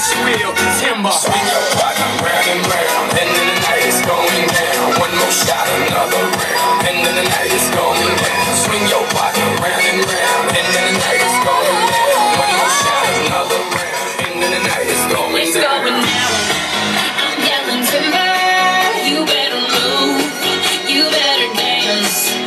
it's real timber. Swing your partner round and round, End of the night is going down. One more shot, another round, End of the night is going down. Swing your partner round and round, End of the night is going down. One more shot, another round, End of the night is. Going down. I'm yelling timber, you better move, you better dance.